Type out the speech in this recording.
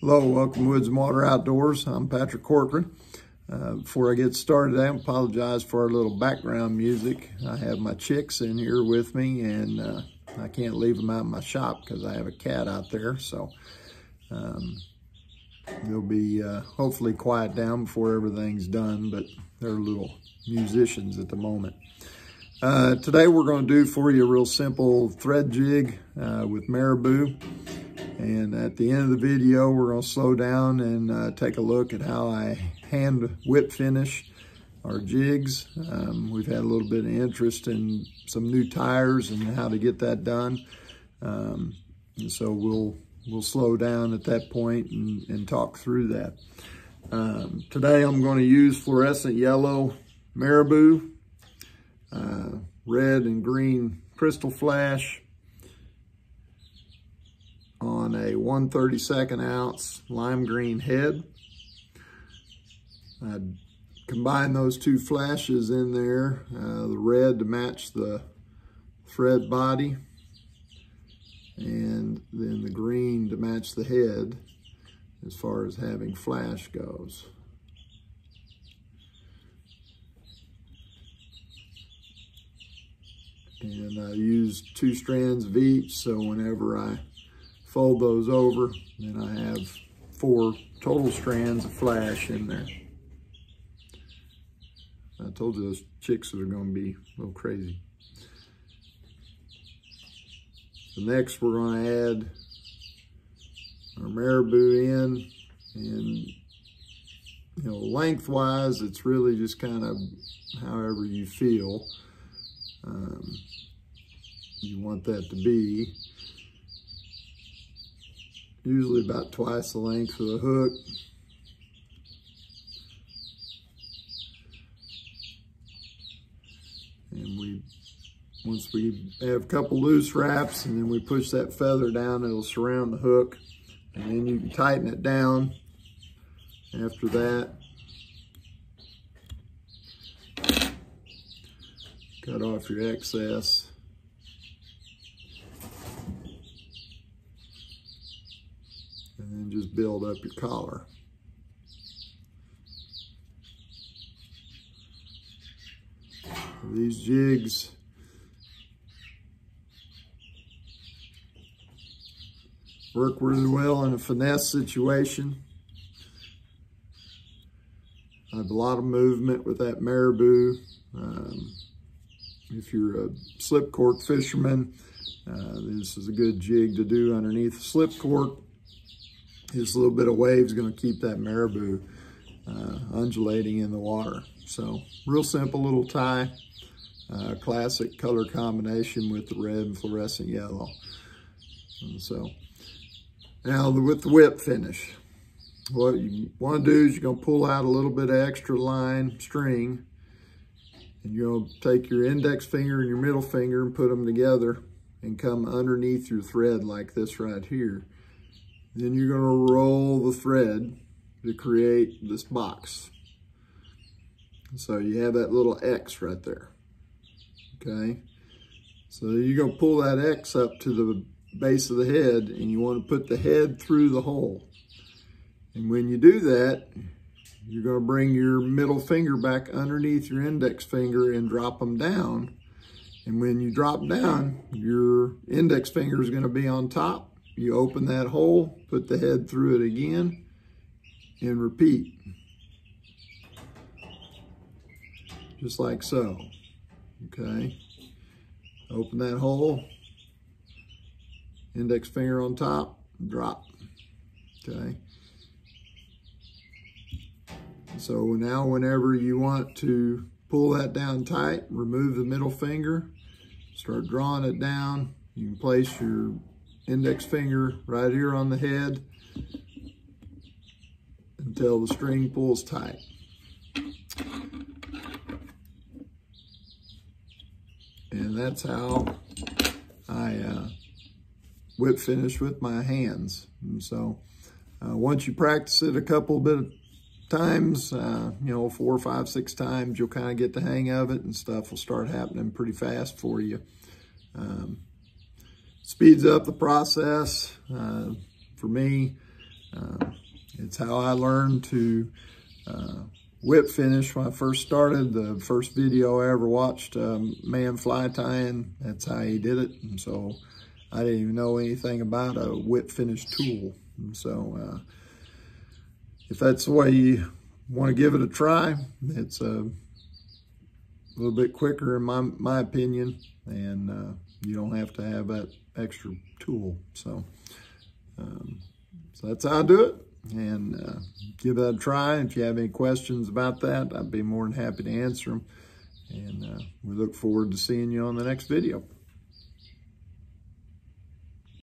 Hello, welcome Woods and Water Outdoors. I'm Patrick Corcoran. Uh, before I get started, I apologize for our little background music. I have my chicks in here with me and uh, I can't leave them out in my shop because I have a cat out there. So um, they'll be uh, hopefully quiet down before everything's done, but they're little musicians at the moment. Uh, today we're going to do for you a real simple thread jig uh, with marabou. And at the end of the video, we're to slow down and uh, take a look at how I hand whip finish our jigs. Um, we've had a little bit of interest in some new tires and how to get that done. Um, and so we'll we'll slow down at that point and, and talk through that. Um, today I'm going to use fluorescent yellow marabou, uh, red and green Krystal Flash, on a 132nd ounce lime green head. I combine those two flashes in there, uh, the red to match the thread body, and then the green to match the head as far as having flash goes. And I use two strands of each, so whenever I fold those over, then I have four total strands of flash in there. I told you those chicks are going to be a little crazy. So next we're going to add our marabou in and you know lengthwise it's really just kind of however you feel um, you want that to be usually about twice the length of the hook. And we, once we have a couple loose wraps and then we push that feather down, it'll surround the hook. And then you can tighten it down after that. Cut off your excess. And just build up your collar. These jigs work really well in a finesse situation. I have a lot of movement with that marabou. Um, if you're a slip cork fisherman, uh, this is a good jig to do underneath slip cork. This little bit of wave is going to keep that marabou uh, undulating in the water. So real simple little tie, uh, classic color combination with the red and fluorescent yellow. And so now with the whip finish, what you want to do is you're going to pull out a little bit of extra line string and you're going to take your index finger and your middle finger and put them together and come underneath your thread like this right here. Then you're gonna roll the thread to create this box. So you have that little X right there, okay? So you're gonna pull that X up to the base of the head and you wanna put the head through the hole. And when you do that, you're gonna bring your middle finger back underneath your index finger and drop them down. And when you drop down, your index finger is gonna be on top you open that hole, put the head through it again, and repeat. Just like so, okay? Open that hole, index finger on top, drop, okay? So now whenever you want to pull that down tight, remove the middle finger, start drawing it down. You can place your index finger right here on the head until the string pulls tight. And that's how I uh, whip finish with my hands. And so uh, once you practice it a couple bit of times, uh, you know, four, five, six times, you'll kind of get the hang of it and stuff will start happening pretty fast for you. Um, speeds up the process uh, for me. Uh, it's how I learned to uh, whip finish when I first started. The first video I ever watched, um, man fly tying, that's how he did it. And so I didn't even know anything about a whip finish tool. And so uh, if that's the way you want to give it a try, it's a little bit quicker in my, my opinion. And uh, you don't have to have that extra tool. So, um, so that's how I do it and uh, give that a try. If you have any questions about that, I'd be more than happy to answer them. And uh, we look forward to seeing you on the next video.